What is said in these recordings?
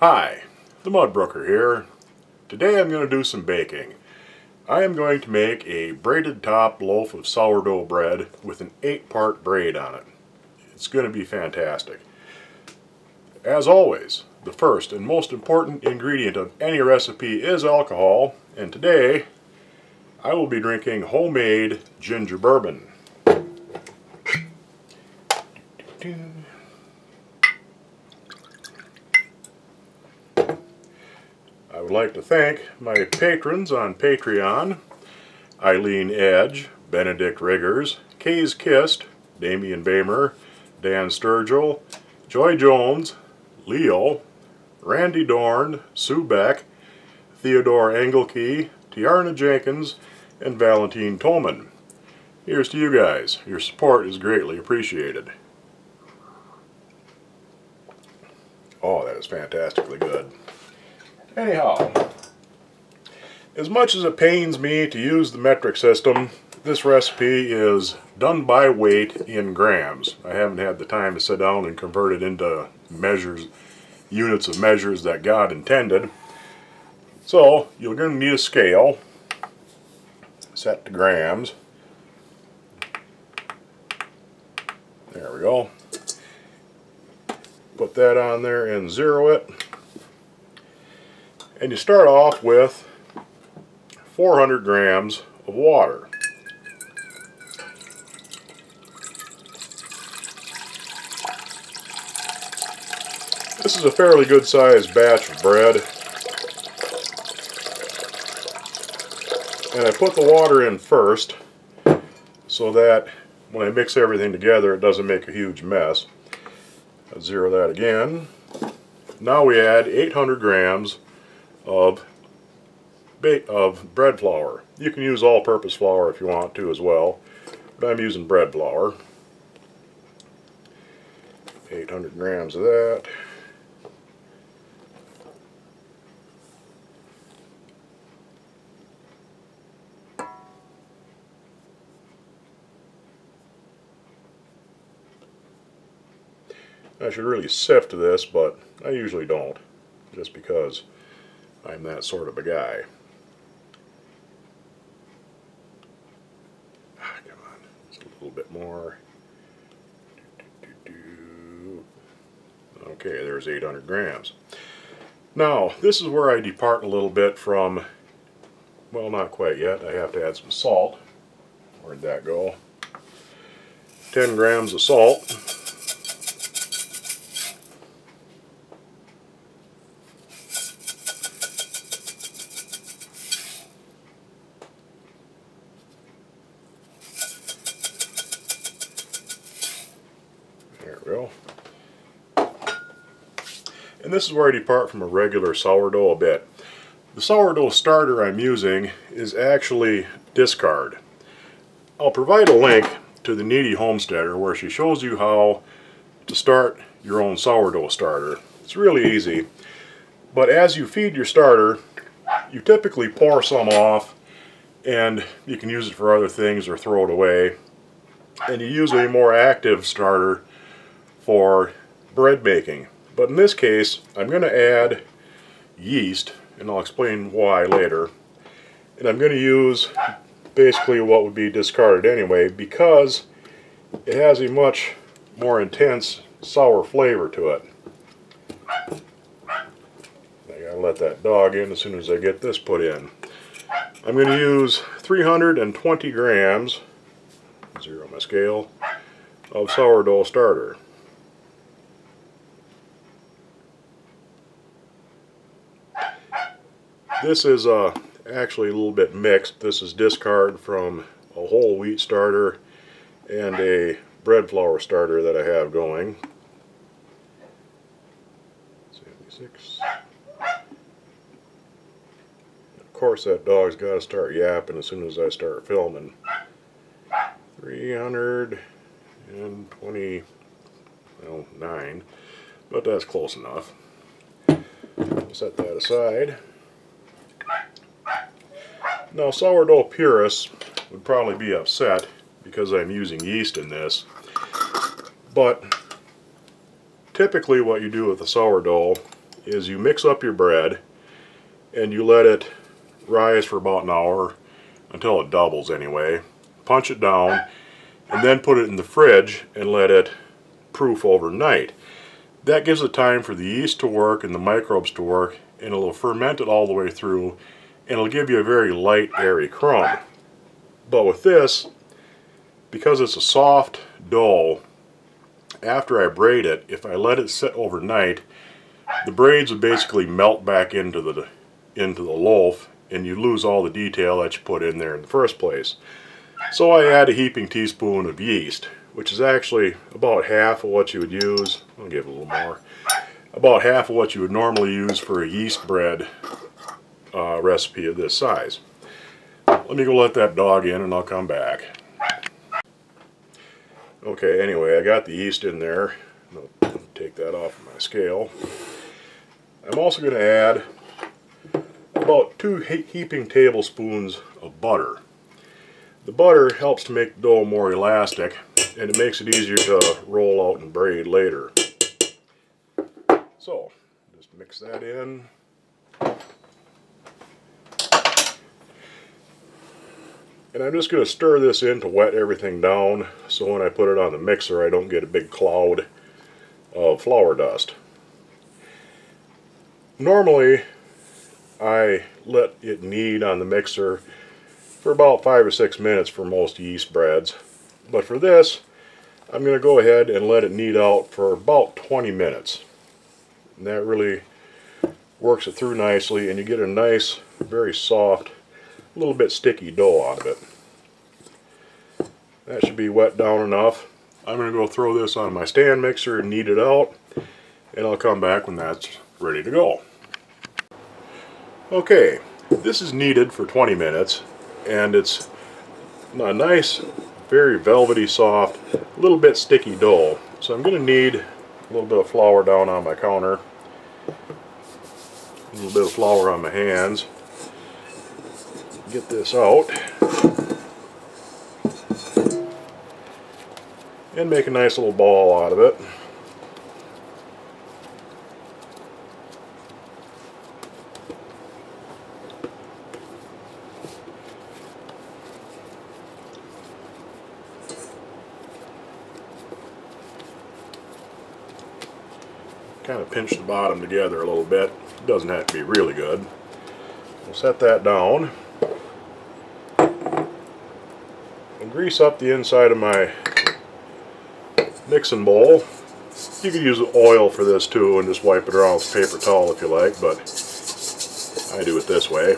Hi, the Mudbrooker here. Today I'm going to do some baking. I am going to make a braided top loaf of sourdough bread with an 8-part braid on it. It's going to be fantastic. As always, the first and most important ingredient of any recipe is alcohol, and today I will be drinking homemade ginger bourbon. Would like to thank my patrons on Patreon, Eileen Edge, Benedict Riggers, Kays Kist, Damian Bamer, Dan Sturgill, Joy Jones, Leo, Randy Dorn, Sue Beck, Theodore Engelkey, Tiarna Jenkins, and Valentine Tolman. Here's to you guys. Your support is greatly appreciated. Oh, that is fantastically good. Anyhow, as much as it pains me to use the metric system, this recipe is done by weight in grams. I haven't had the time to sit down and convert it into measures, units of measures that God intended. So, you're going to need a scale set to grams. There we go. Put that on there and zero it. And you start off with 400 grams of water. This is a fairly good sized batch of bread. And I put the water in first so that when I mix everything together it doesn't make a huge mess. I'll zero that again. Now we add 800 grams of of bread flour. You can use all-purpose flour if you want to as well, but I'm using bread flour. 800 grams of that. I should really sift this, but I usually don't, just because I'm that sort of a guy. Ah, come on, just a little bit more. Okay, there's 800 grams. Now, this is where I depart a little bit from, well, not quite yet. I have to add some salt. Where'd that go? 10 grams of salt. And this is where I depart from a regular sourdough a bit. The sourdough starter I'm using is actually discard. I'll provide a link to the Kneady Homesteader where she shows you how to start your own sourdough starter. It's really easy. But as you feed your starter, you typically pour some off and you can use it for other things or throw it away. And you use a more active starter for bread baking. But in this case, I'm going to add yeast, and I'll explain why later. And I'm going to use basically what would be discarded anyway because it has a much more intense sour flavor to it. I gotta let that dog in as soon as I get this put in. I'm going to use 320 grams, zero my scale, of sourdough starter. This is uh, actually a little bit mixed. This is discard from a whole wheat starter and a bread flour starter that I have going. 76. Of course that dog's got to start yapping as soon as I start filming. 320, well, 9, but that's close enough. Set that aside. Now sourdough purists would probably be upset because I'm using yeast in this, but typically what you do with a sourdough is you mix up your bread and you let it rise for about an hour until it doubles anyway. Punch it down and then put it in the fridge and let it proof overnight. That gives it time for the yeast to work and the microbes to work and it'll ferment it all the way through and it'll give you a very light airy crumb. But with this, because it's a soft dough, after I braid it, if I let it sit overnight, the braids would basically melt back into the into the loaf and you lose all the detail that you put in there in the first place. So I add a heaping teaspoon of yeast, which is actually about half of what you would use. I'll give it a little more. About half of what you would normally use for a yeast bread uh, recipe of this size. Let me go let that dog in and I'll come back. Okay, anyway, I got the yeast in there. I'll take that off of my scale. I'm also going to add about two heaping tablespoons of butter. The butter helps to make the dough more elastic and it makes it easier to roll out and braid later. So, just mix that in. And I'm just going to stir this in to wet everything down so when I put it on the mixer I don't get a big cloud of flour dust. Normally I let it knead on the mixer for about five or six minutes for most yeast breads. But for this, I'm going to go ahead and let it knead out for about 20 minutes. And that really works it through nicely and you get a nice, very soft, a little bit sticky dough out of it. That should be wet down enough. I'm going to go throw this on my stand mixer and knead it out and I'll come back when that's ready to go. Okay, this is kneaded for 20 minutes and it's a nice, very velvety soft, a little bit sticky dough. So I'm going to need a little bit of flour down on my counter, a little bit of flour on my hands. Get this out and make a nice little ball out of it. kind of pinch the bottom together a little bit. It doesn't have to be really good. We'll set that down. And grease up the inside of my mixing bowl. You could use oil for this too and just wipe it around with paper towel if you like, but I do it this way.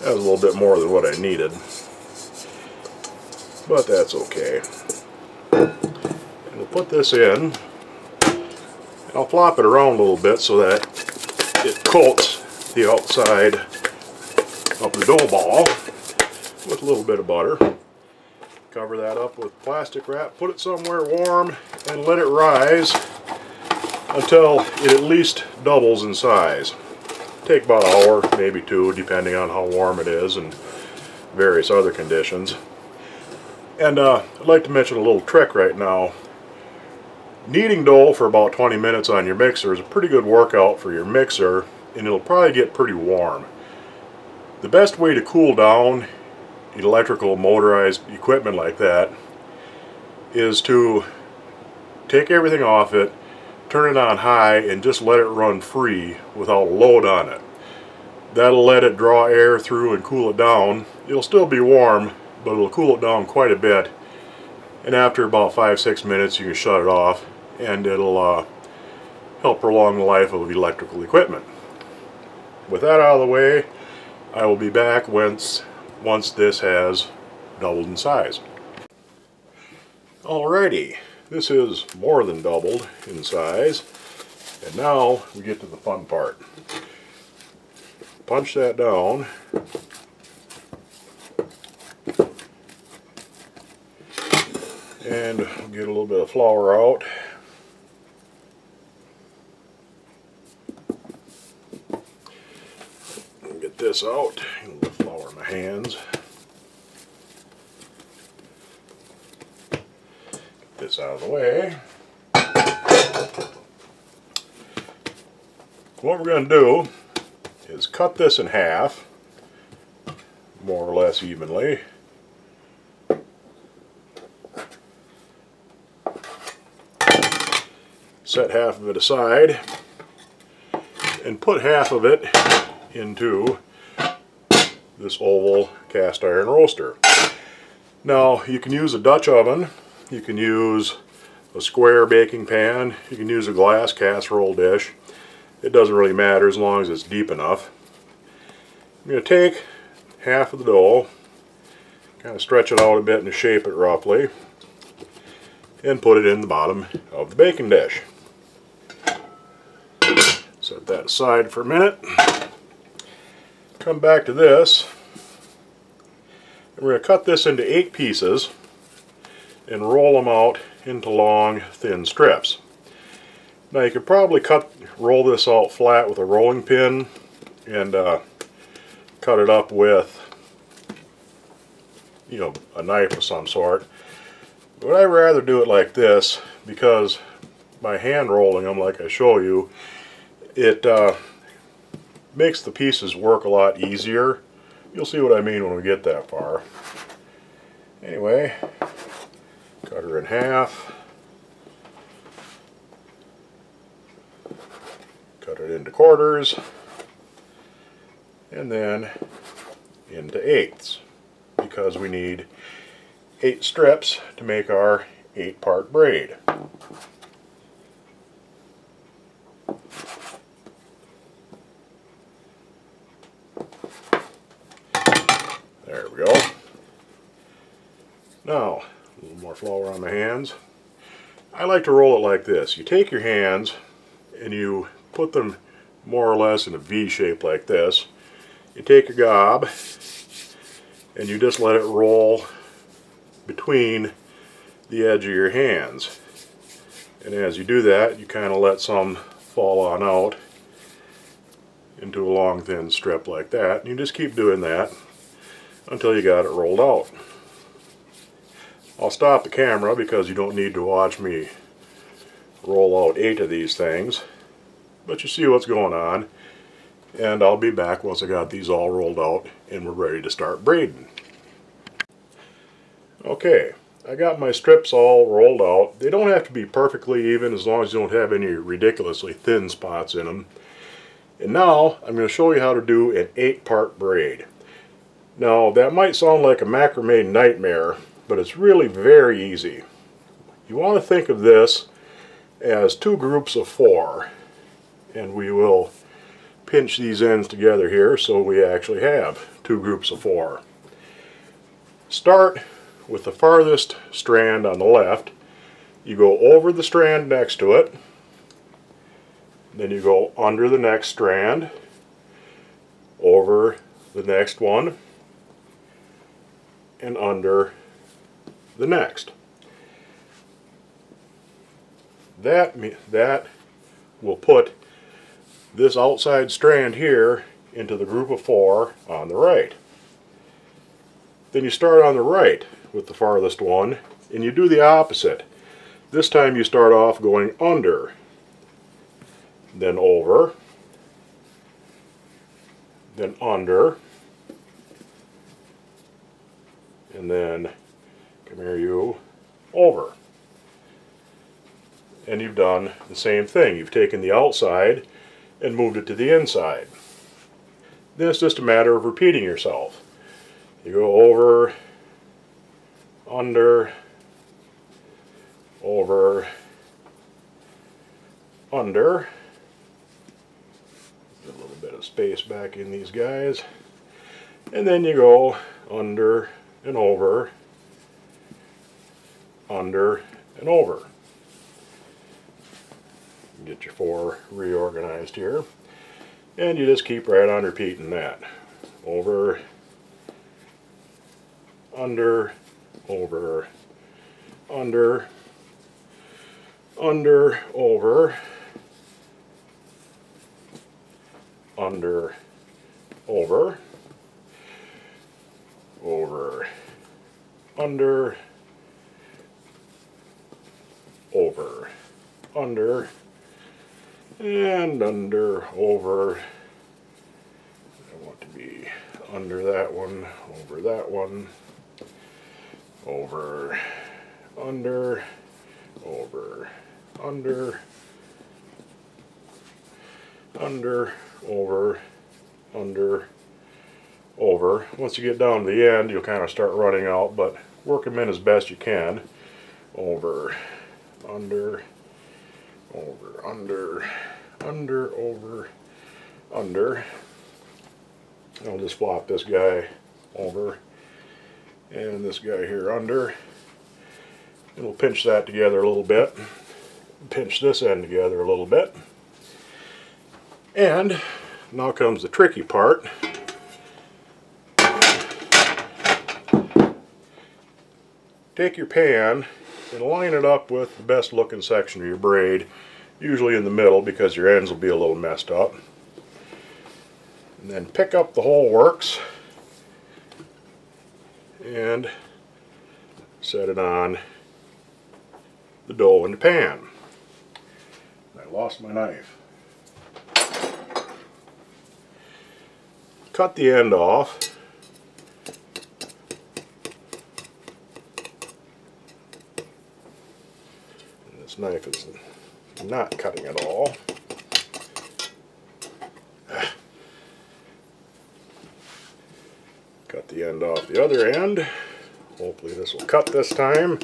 That was a little bit more than what I needed, but that's okay And we'll put this in. I'll flop it around a little bit so that it coats the outside of the dough ball with a little bit of butter. Cover that up with plastic wrap, put it somewhere warm, and let it rise until it at least doubles in size. Take about an hour, maybe two, depending on how warm it is and various other conditions. And uh, I'd like to mention a little trick right now. Kneading dough for about 20 minutes on your mixer is a pretty good workout for your mixer and it'll probably get pretty warm. The best way to cool down electrical motorized equipment like that is to take everything off it, turn it on high and just let it run free without a load on it. That'll let it draw air through and cool it down. It'll still be warm, but it'll cool it down quite a bit and after about five six minutes you can shut it off and it'll uh, help prolong the life of electrical equipment with that out of the way I will be back once once this has doubled in size. Alrighty this is more than doubled in size. And now we get to the fun part. Punch that down. And get a little bit of flour out. this out and the flour in my hands. Get this out of the way. What we're going to do is cut this in half more or less evenly. Set half of it aside and put half of it into this oval cast iron roaster. Now you can use a Dutch oven, you can use a square baking pan, you can use a glass casserole dish. It doesn't really matter as long as it's deep enough. I'm going to take half of the dough, kind of stretch it out a bit and shape it roughly, and put it in the bottom of the baking dish. Set that aside for a minute. Come back to this. And we're going to cut this into eight pieces and roll them out into long, thin strips. Now you could probably cut, roll this out flat with a rolling pin and uh, cut it up with, you know, a knife of some sort. But I'd rather do it like this because by hand rolling them like I show you, it uh, makes the pieces work a lot easier. You'll see what I mean when we get that far. Anyway, cut her in half. Cut it into quarters. And then into eighths because we need eight strips to make our eight part braid. There we go. Now, a little more flour on my hands. I like to roll it like this. You take your hands and you put them more or less in a V shape like this. You take your gob and you just let it roll between the edge of your hands. And as you do that, you kind of let some fall on out into a long thin strip like that. And you just keep doing that until you got it rolled out. I'll stop the camera because you don't need to watch me roll out eight of these things. But you see what's going on. And I'll be back once I got these all rolled out and we're ready to start braiding. Okay, I got my strips all rolled out. They don't have to be perfectly even as long as you don't have any ridiculously thin spots in them. And now I'm going to show you how to do an eight part braid. Now that might sound like a macrame nightmare, but it's really very easy. You want to think of this as two groups of four and we will pinch these ends together here so we actually have two groups of four. Start with the farthest strand on the left. You go over the strand next to it, then you go under the next strand, over the next one, and under the next. That, that will put this outside strand here into the group of four on the right. Then you start on the right with the farthest one and you do the opposite. This time you start off going under, then over, then under, and then come here you over. And you've done the same thing. You've taken the outside and moved it to the inside. Then it's just a matter of repeating yourself. You go over, under, over, under. A little bit of space back in these guys. And then you go under and over, under and over. Get your four reorganized here. And you just keep right on repeating that. Over, under, over, under, under, over, under, over, over, under, over, under, and under, over. I want to be under that one, over that one, over, under, over, under, under, over, under, over. Once you get down to the end, you'll kind of start running out, but work them in as best you can. Over, under, over, under, under, over, under. I'll just flop this guy over and this guy here under. And we'll pinch that together a little bit. Pinch this end together a little bit. And now comes the tricky part. Take your pan and line it up with the best looking section of your braid, usually in the middle because your ends will be a little messed up. And then pick up the whole works and set it on the dough in the pan. I lost my knife. Cut the end off. Knife is not cutting at all. Cut the end off the other end. Hopefully this will cut this time.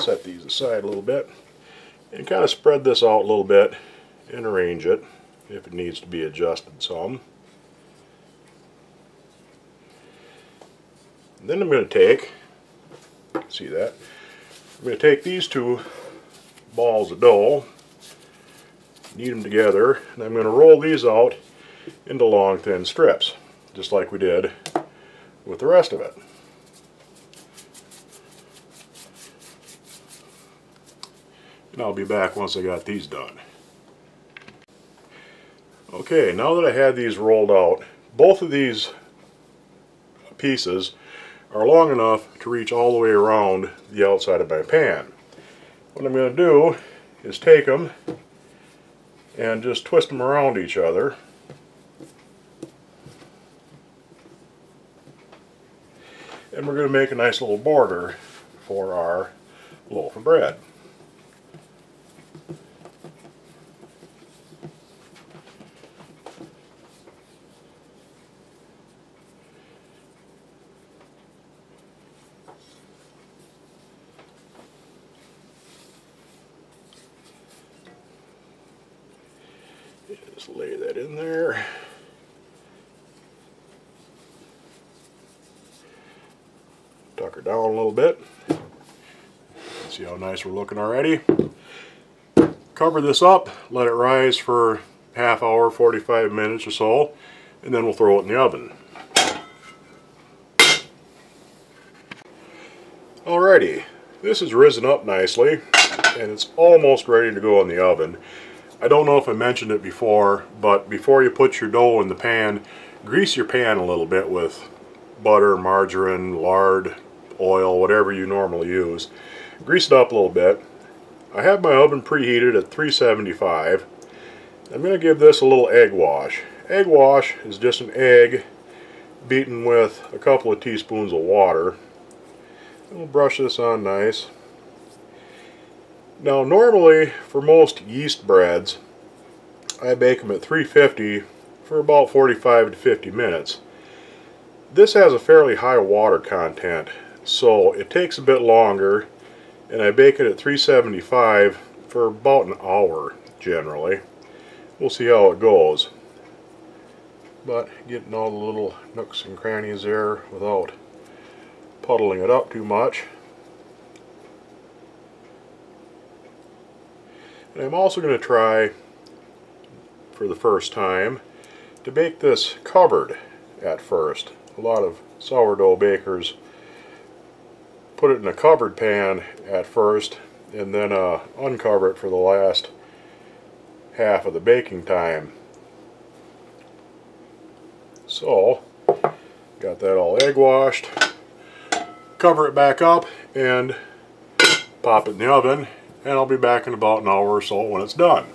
Set these aside a little bit and kind of spread this out a little bit and arrange it if it needs to be adjusted some. Then I'm going to take see that. I'm going to take these two balls of dough, knead them together, and I'm going to roll these out into long thin strips, just like we did with the rest of it. And I'll be back once I got these done. Okay, now that I had these rolled out, both of these pieces are long enough to reach all the way around the outside of my pan. What I'm going to do is take them and just twist them around each other. And we're going to make a nice little border for our loaf of bread. Just lay that in there. Tuck her down a little bit. See how nice we're looking already. Cover this up, let it rise for half hour, 45 minutes or so, and then we'll throw it in the oven. Alrighty, this has risen up nicely and it's almost ready to go in the oven. I don't know if I mentioned it before, but before you put your dough in the pan, grease your pan a little bit with butter, margarine, lard, oil, whatever you normally use. Grease it up a little bit. I have my oven preheated at 375. I'm going to give this a little egg wash. Egg wash is just an egg beaten with a couple of teaspoons of water. We'll brush this on nice. Now normally for most yeast breads I bake them at 350 for about 45 to 50 minutes. This has a fairly high water content so it takes a bit longer and I bake it at 375 for about an hour generally. We'll see how it goes. But getting all the little nooks and crannies there without puddling it up too much. And I'm also going to try, for the first time, to bake this covered at first. A lot of sourdough bakers put it in a covered pan at first and then uh, uncover it for the last half of the baking time. So, got that all egg washed. Cover it back up and pop it in the oven and I'll be back in about an hour or so when it's done.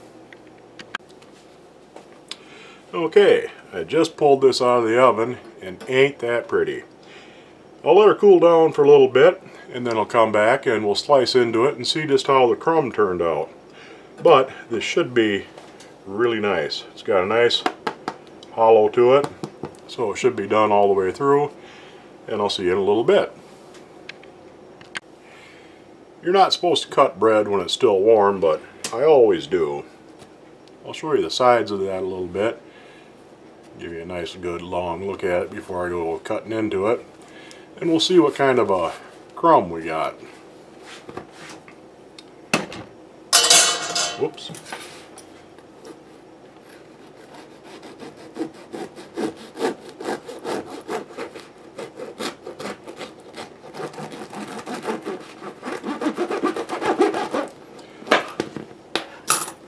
Okay, I just pulled this out of the oven and ain't that pretty. I'll let her cool down for a little bit and then I'll come back and we'll slice into it and see just how the crumb turned out. But this should be really nice. It's got a nice hollow to it so it should be done all the way through and I'll see you in a little bit. You're not supposed to cut bread when it's still warm but I always do. I'll show you the sides of that a little bit. Give you a nice good long look at it before I go cutting into it. And we'll see what kind of a crumb we got. Whoops.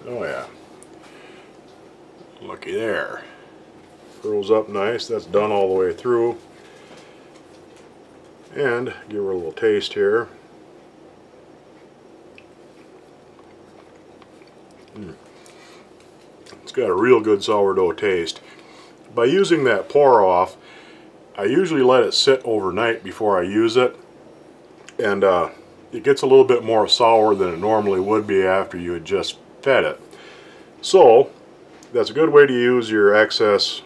Oh yeah. Looky there. Up nice. That's done all the way through. And give her a little taste here. Mm. It's got a real good sourdough taste. By using that pour off, I usually let it sit overnight before I use it. And uh, it gets a little bit more sour than it normally would be after you had just fed it. So, that's a good way to use your excess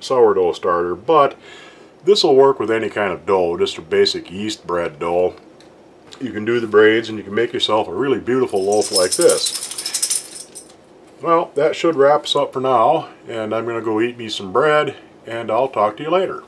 sourdough starter, but this will work with any kind of dough, just a basic yeast bread dough. You can do the braids and you can make yourself a really beautiful loaf like this. Well, that should wrap us up for now, and I'm going to go eat me some bread, and I'll talk to you later.